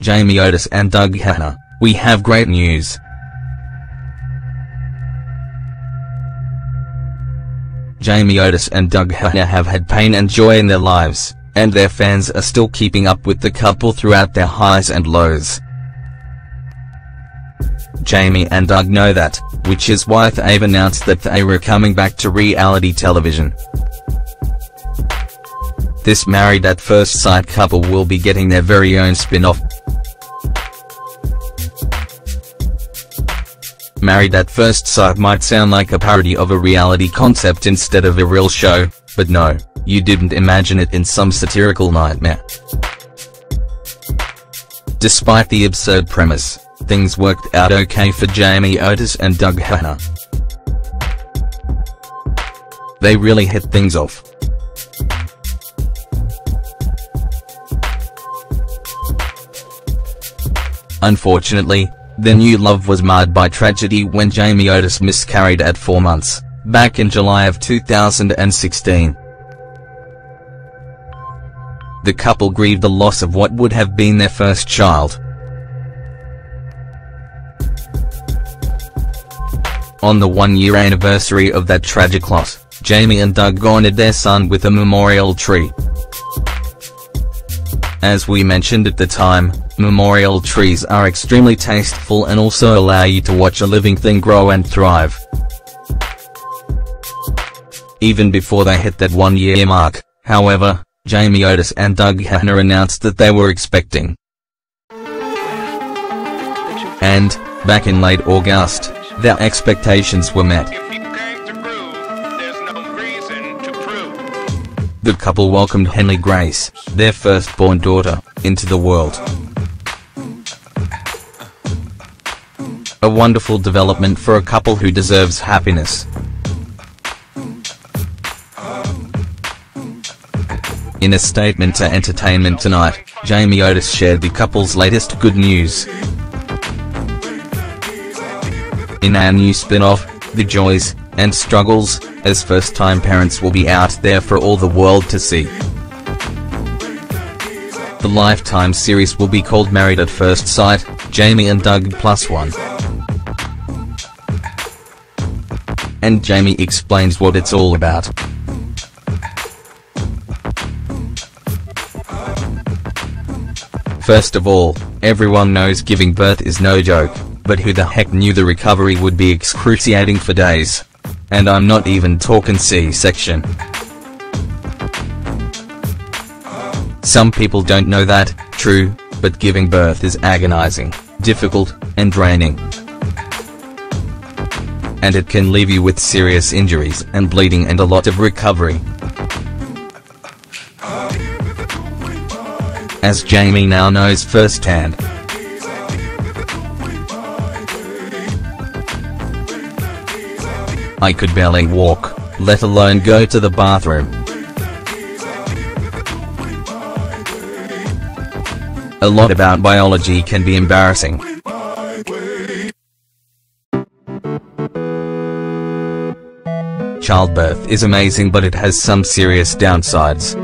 Jamie Otis and Doug Hehner, we have great news. Jamie Otis and Doug Hehner have had pain and joy in their lives, and their fans are still keeping up with the couple throughout their highs and lows. Jamie and Doug know that, which is why they've announced that they were coming back to reality television. This Married at First Sight couple will be getting their very own spin-off. Married at First Sight might sound like a parody of a reality concept instead of a real show, but no, you didn't imagine it in some satirical nightmare. Despite the absurd premise, things worked out okay for Jamie Otis and Doug Hehner. They really hit things off. Unfortunately, their new love was marred by tragedy when Jamie Otis miscarried at 4 months, back in July of 2016. The couple grieved the loss of what would have been their first child. On the one-year anniversary of that tragic loss, Jamie and Doug honored their son with a memorial tree. As we mentioned at the time, memorial trees are extremely tasteful and also allow you to watch a living thing grow and thrive. Even before they hit that one year mark, however, Jamie Otis and Doug Hehner announced that they were expecting. And, back in late August, their expectations were met. The couple welcomed Henley Grace, their firstborn daughter, into the world. A wonderful development for a couple who deserves happiness. In a statement to Entertainment Tonight, Jamie Otis shared the couple's latest good news. In our new spin-off, The Joys and Struggles, as first-time parents will be out there for all the world to see. The Lifetime series will be called Married at First Sight, Jamie and Doug Plus One. And Jamie explains what it's all about. First of all, everyone knows giving birth is no joke, but who the heck knew the recovery would be excruciating for days? And I'm not even talking C-section. Some people don't know that, true, but giving birth is agonizing, difficult, and draining. And it can leave you with serious injuries and bleeding and a lot of recovery. As Jamie now knows firsthand. I could barely walk, let alone go to the bathroom. A lot about biology can be embarrassing. Childbirth is amazing but it has some serious downsides.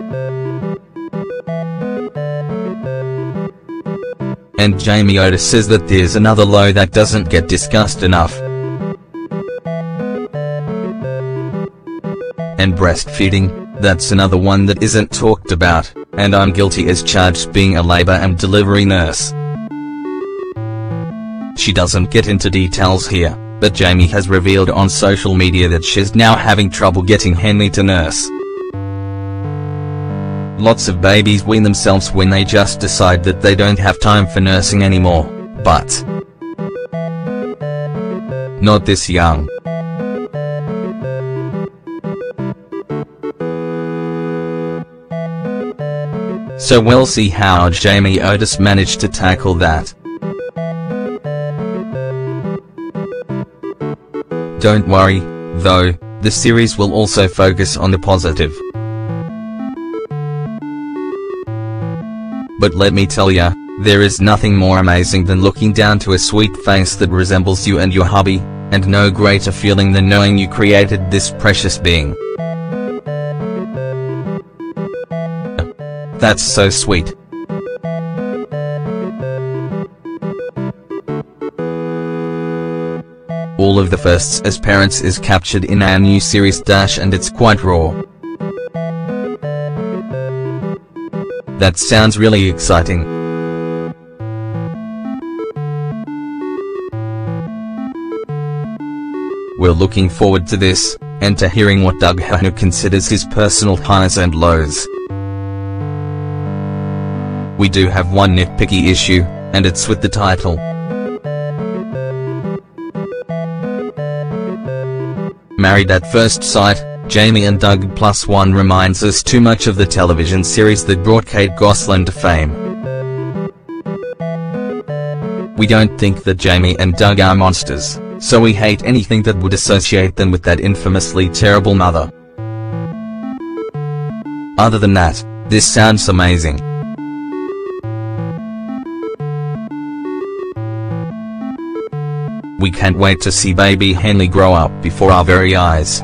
And Jamie Otis says that there's another low that doesn't get discussed enough. And breastfeeding, that's another one that isn't talked about, and I'm guilty as charged being a labor and delivery nurse. She doesn't get into details here, but Jamie has revealed on social media that she's now having trouble getting Henley to nurse. Lots of babies wean themselves when they just decide that they don't have time for nursing anymore, but not this young. So we'll see how Jamie Otis managed to tackle that. Don't worry, though, the series will also focus on the positive. But let me tell ya, there is nothing more amazing than looking down to a sweet face that resembles you and your hubby, and no greater feeling than knowing you created this precious being. That's so sweet. All of the firsts as parents is captured in our new series Dash and it's quite raw. That sounds really exciting. We're looking forward to this, and to hearing what Doug Hehner considers his personal highs and lows. We do have one nitpicky issue, and it's with the title. Married at First Sight, Jamie and Doug Plus One reminds us too much of the television series that brought Kate Gosselin to fame. We don't think that Jamie and Doug are monsters, so we hate anything that would associate them with that infamously terrible mother. Other than that, this sounds amazing. We can't wait to see baby Henley grow up before our very eyes.